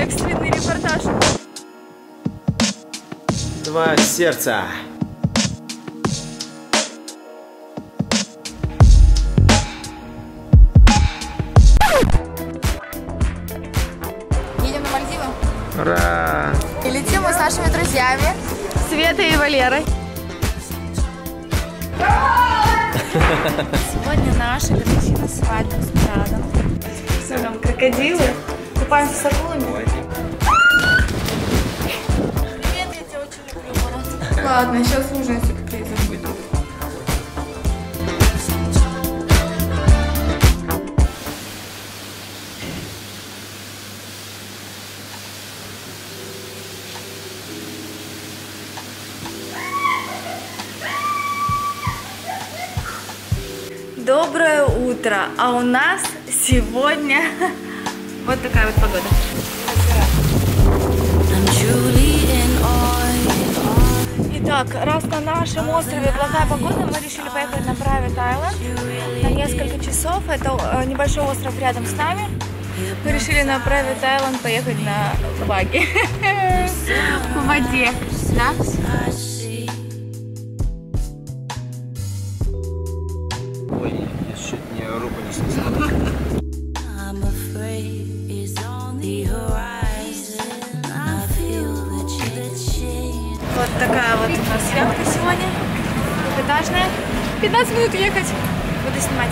Экстренный репортаж. Два сердца. Едем на Мальдивы. Ура! И летим мы с нашими друзьями Светой и Валерой. Сегодня наша годовщина свадьбы с Мурадом. Все, там крокодилы. Купаемся с акулами. Ладно, сейчас ужин сюрпризом будет. Доброе утро! А у нас сегодня вот такая вот погода. Итак, раз на нашем острове плохая погода, мы решили поехать на Private Island на несколько часов. Это э, небольшой остров рядом с нами. Мы решили на Private Island поехать на баги в воде. Да? Двухэтажная. 15 минут ехать. Буду снимать.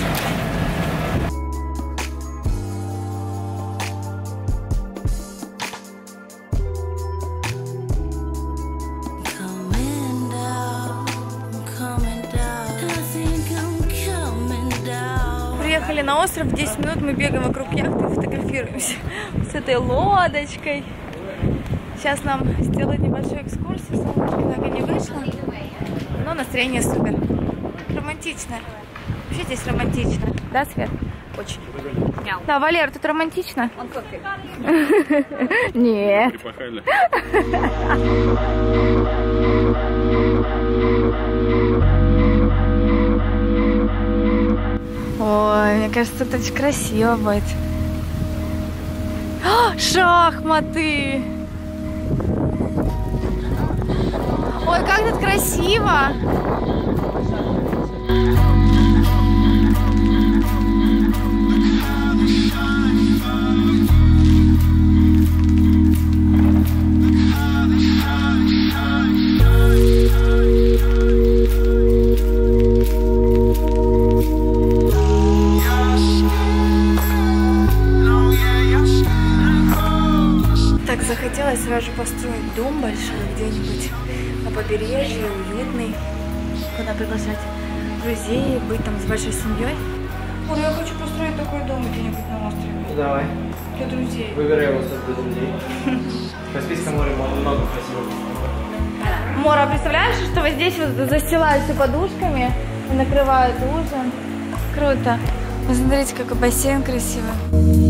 Приехали на остров, 10 минут мы бегаем вокруг яхты фотографируемся с этой лодочкой. Сейчас нам сделают небольшую экскурсию, солнышко так и не вышло, но настроение супер. Романтично. Вообще здесь романтично. Да, Свет? Очень. Да, Валер, тут романтично? Он Нет. Ой, мне кажется, тут очень красиво будет. Шахматы! Ой, как тут красиво! Захотелось сразу построить дом большой где-нибудь побережье, уютный, куда приглашать друзей, быть там с большой семьей. Ой, я хочу построить такой дом где-нибудь на острове Давай, для друзей. выбирай его для друзей. Каспийское море много красивых. Мора, представляешь, что вот здесь вот застилаются подушками и накрывают ужин? Круто. Посмотрите, какой бассейн красивый.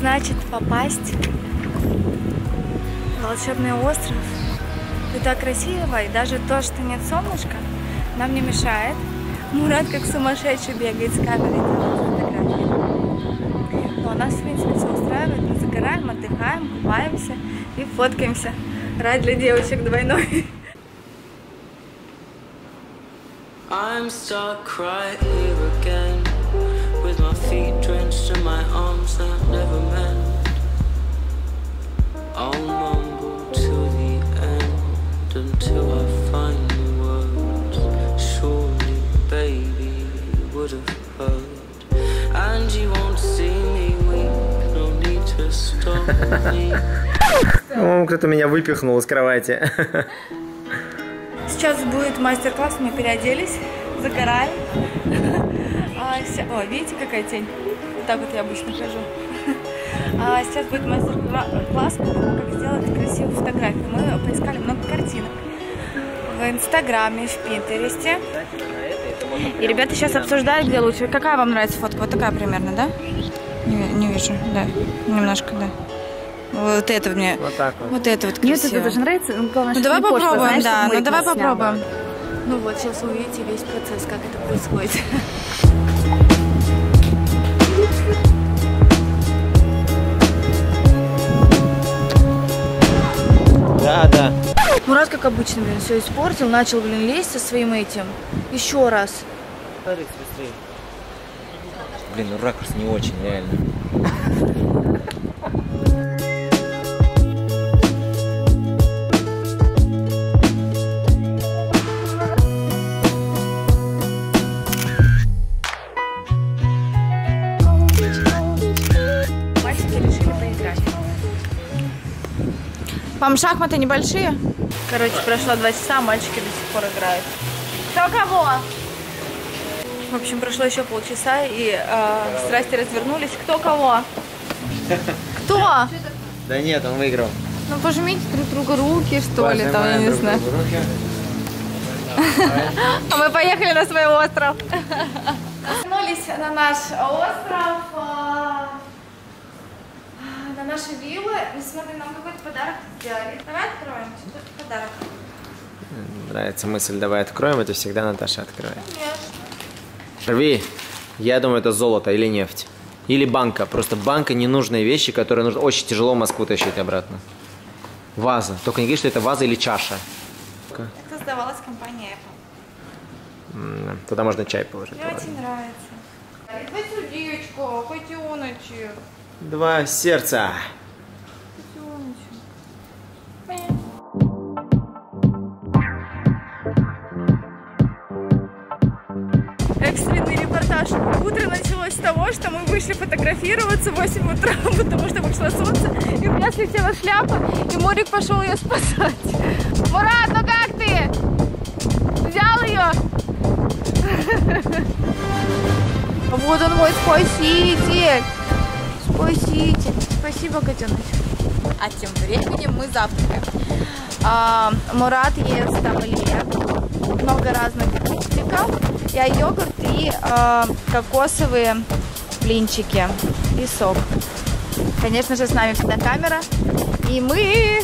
Значит попасть волшебный остров. Тут так красиво, и даже то, что нет солнышка, нам не мешает. Мурат как сумасшедший бегает с камерой. Но нас, в принципе, все устраивает. Мы загораем, отдыхаем, купаемся и фоткаемся. Рай для девочек двойной. I'm stuck right here again, with my feet drenched and my arms that never mend. I'll mumble to the end until I find the words. Surely, baby, you would have heard. And you won't see me weep, no need to stop me. По-моему, кто-то меня выпихнул из кровати. Сейчас будет мастер-класс, мы переоделись, загораем. А, ся- О, видите, какая тень? Вот так вот я обычно хожу. А сейчас будет мастер-класс по тому, как сделать красивую фотографию. Мы поискали много картинок в Инстаграме, в Пинтересте. И ребята сейчас обсуждают, где лучше. Какая вам нравится фотка? Вот такая примерно, да? Не, не вижу, да. Немножко, да. Вот это мне. Вот так вот. Вот это вот Мне красиво. это даже нравится. Ну, главное, Ну давай не пошло, попробуем, знаешь, да. Ну давай попробуем. Ну вот, сейчас вы увидите весь процесс, как это происходит. Да, да. Мурат, как обычно, блин, все испортил, начал, блин, лезть со своим этим. Еще раз. Смотри, быстрее. Блин, ну ракурс не очень, реально. Вам шахматы небольшие? Короче, прошло два часа, мальчики до сих пор играют. Кто кого? В общем, прошло еще полчаса, и э, страсти развернулись. Кто кого? Кто? Да нет, он выиграл. Ну пожмите друг другу руки, что ли, там, я не знаю. А мы поехали на свой остров. Вернулись на наш остров, на наши виллы. И смотри, нам какой-то подарок сделали. Давай откроем. Что это подарок? Нравится мысль, давай откроем, это всегда Наташа откроет. Конечно. Рви. Я думаю, это золото или нефть. Или банка. Просто банка ненужные вещи, которые нужно очень тяжело в Москву тащить обратно. Ваза. Только не говори, что это ваза или чаша. Это создавалась компания Apple. Туда можно чай положить. Мне очень нравится. Дай сердечко, котеночек. Два сердца. Экстренный репортаж. Утро началось с того, что мы вышли фотографироваться в 8 утра, потому что вышло солнце, и у меня слетела шляпа, и Морик пошел ее спасать. Мурат, ну как ты? Взял ее? Вот он мой спаситель. Спаситель. Спасибо, котеночек. А тем временем мы завтракаем. А, Мурат ест омлет, много разных фруктиков, я йогурт и а, кокосовые блинчики и сок. Конечно же, с нами всегда камера. И мы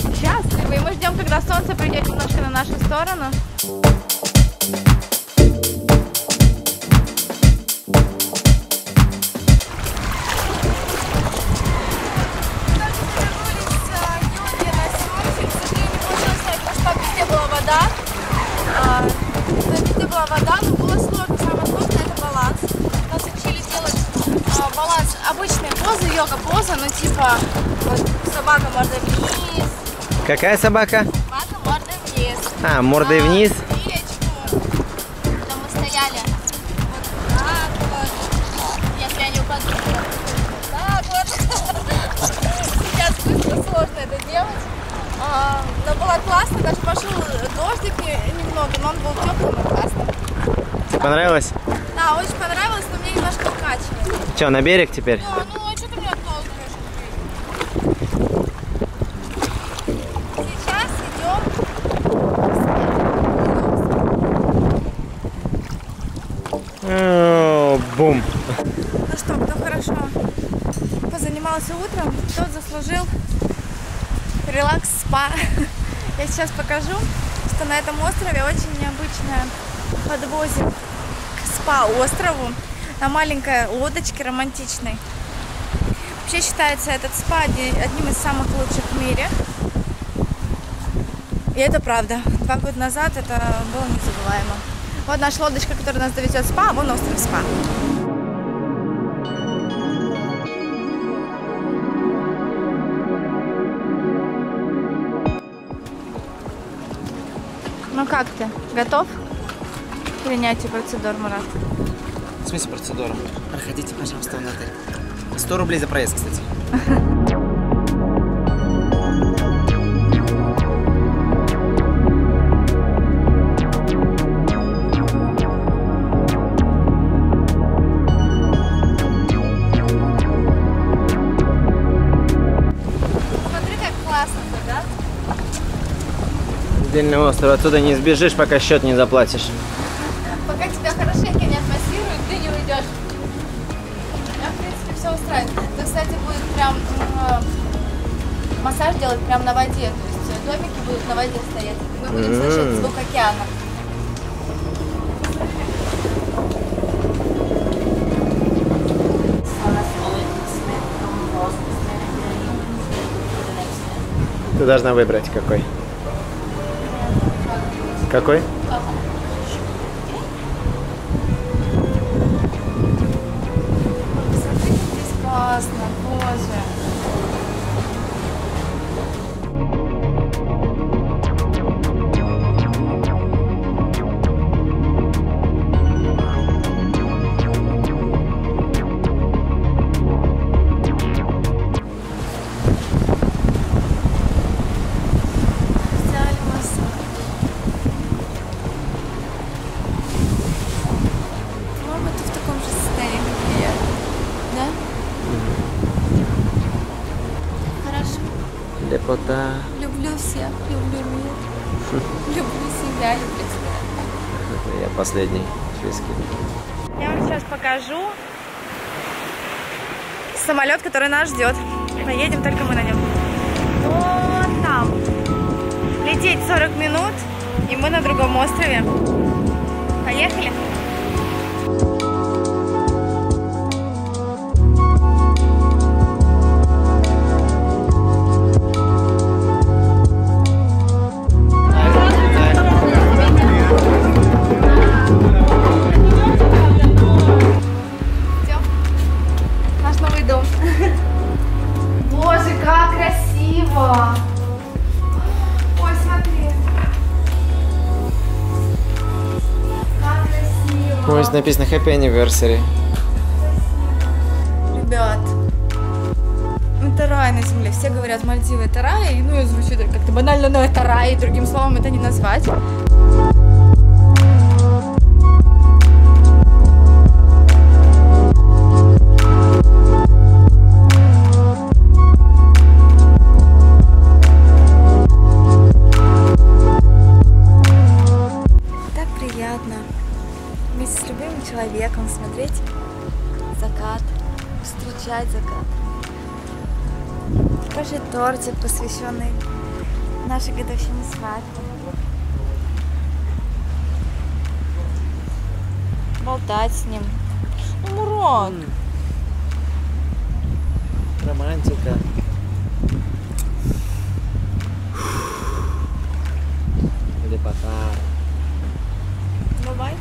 счастливы. И мы ждем, когда солнце придет немножко на нашу сторону. Была вода, но было сложно. Самое сложное это баланс. Нас учили делать а, баланс обычной позы, йога-поза, ну типа вот собака мордой вниз, Какая собака? собака мордой вниз. А, мордой вниз. Свечку. Потом мы стояли вот так вот, если я не упаду. Так вот. Сейчас быстро сложно это делать. А, но было классно, даже пошел дождик не- немного, но он был классным. Тебе понравилось? Да, очень понравилось, но мне немножко укачивает. Че, на берег теперь? Да, ну а что ты меня толкаешь? Сейчас идем О, Бум. Ну что, кто хорошо позанимался утром, тот заслужил релакс-спа. Я сейчас покажу, что на этом острове очень необычное подвозим к спа-острову на маленькой лодочке романтичной. Вообще считается этот спа одним из самых лучших в мире. И это правда. Два года назад это было незабываемо. Вот наша лодочка, которая нас довезет в спа, а вон остров спа. Ну как ты? Готов к принятию процедур, Мурат? В смысле процедура? Проходите, пожалуйста, внутрь. 100 рублей за проезд, кстати. Смотри, как классно, да? Отдельный остров, отсюда не сбежишь, пока счет не заплатишь. Массаж делать прям на воде. То есть э, домики будут на воде стоять. Мы будем слышать звук океана. Ты должна выбрать какой. Какой? Лепота. Люблю всех, люблю мир. Люблю себя, люблю тебя. Я последний списке. Я вам сейчас покажу самолет, который нас ждет. Поедем только мы на нем. Вот там. Лететь 40 минут, и мы на другом острове. Поехали? Красиво! Ой, смотри. Как красиво. Ой, здесь написано Happy Anniversary. Ребят, это рай на земле. Все говорят, Мальдивы это рай. Ну, и звучит как-то банально, но это рай. Другим словом это не назвать. Нашей годовщине свадьбы. Болтать с ним. Ну, Мурон! Романтика. Лепота. Бывай.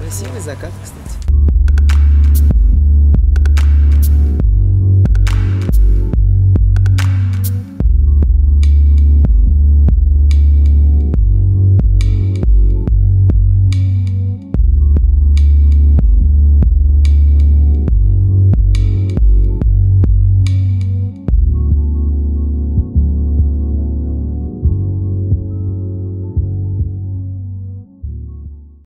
Красивый закат, кстати.